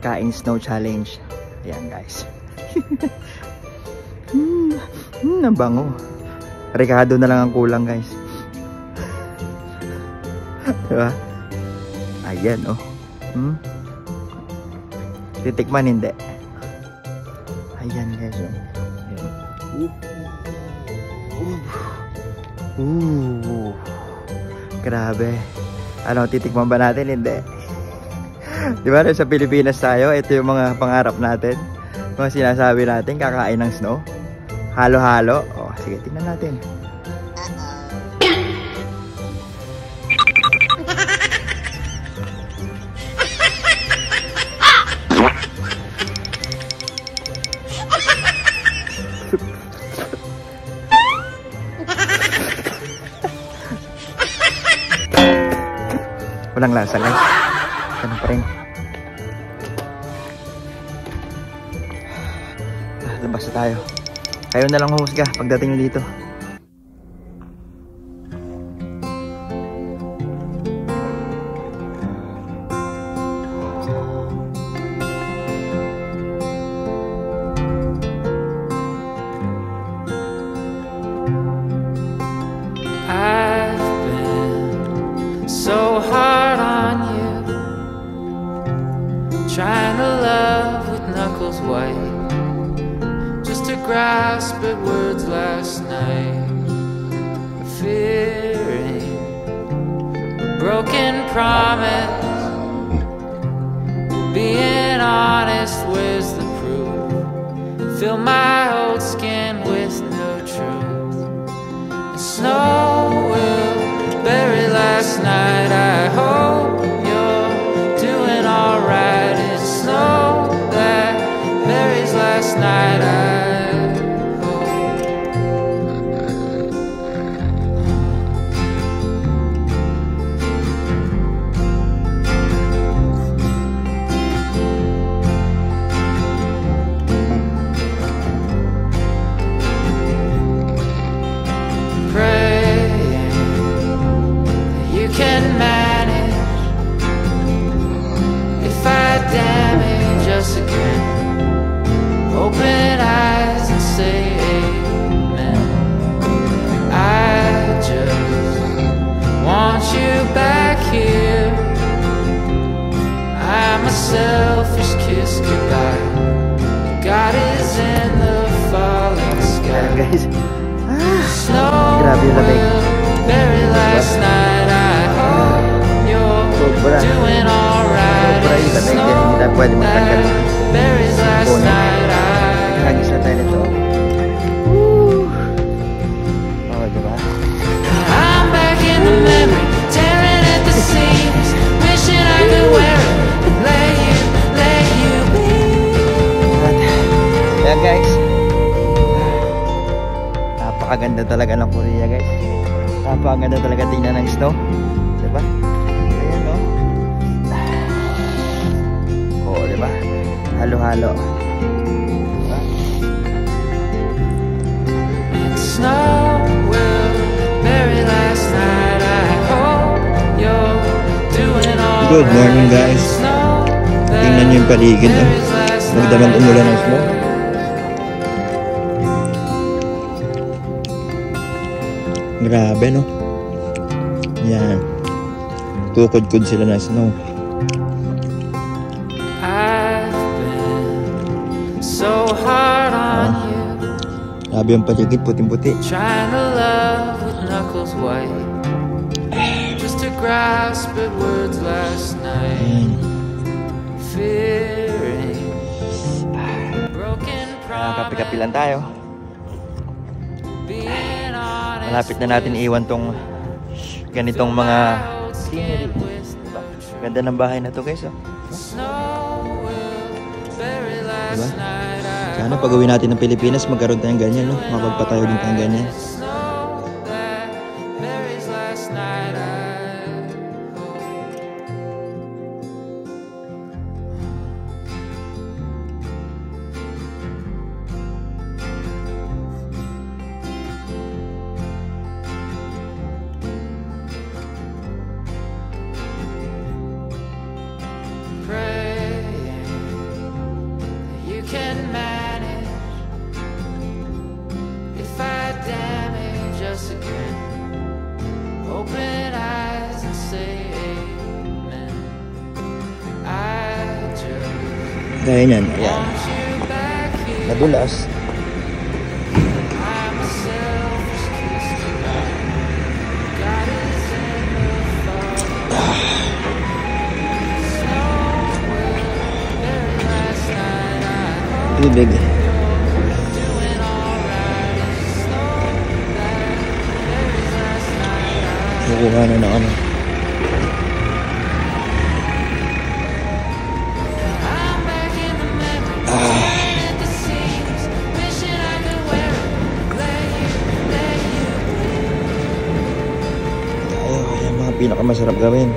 kain snow challenge. Ayan guys. hmm, hmm, ang bango. Ricardo na lang ang kulang guys. diba? Ayan oh. Hmm? Titikman hindi. Ayan guys oh. Ooh. Ooh. Grabe. Ano, titikman ba natin? Hindi. Di ba sa Pilipinas tayo, ito yung mga pangarap natin. Mga sinasabi natin, kakain ng snow. Halo-halo. O, sige, tingnan natin. Walang lasa guys. Ganun pa rin. Ah, labas na tayo. Kayo na lang humusga pagdating nyo dito. I've been so hard trying to love with knuckles white, just to grasp at words last night, fearing a broken promise. Being honest, where's the proof? Fill my old skin with no truth. The snow will bury last night. A selfish kiss goodbye. God is in the falling Ayan sky. guys. Ah, Snow Grabe yung lamig. will bury last night. I hope you're Sobra. doing alright. Sobra yung lamig. Hindi na pwede matanggal. Napakaganda talaga ng Korea guys. Napakaganda talaga tingnan ng snow. Diba? Ayan no. Oo, diba? Halo-halo. Diba? Snow will bury last night. I hope you're doing all Good morning, guys. Tingnan nyo yung paligid. Magdamang night. umulan ng snow. Grabe no. Yan. Kukod-kod sila ng snow. So hard on you, Grabe yung paligid, puting-puti. trying to love with knuckles white, just to grasp at words last night, Ayan. fearing broken Nakakapi-kapi promise. lang tayo. Being Malapit na natin iwan tong ganitong mga scenery. Ganda ng bahay na to guys. Oh. Diba? Sana pag uwi natin ng Pilipinas, magkaroon tayong ganyan. No? Mapagpatayo din tayong ganyan. us again. Open eyes and say amen. I just Ganyan, ayan. Nabulas. Tubig. Kukuha na ng ano. Tayo, yung mga pinakamasarap gawin.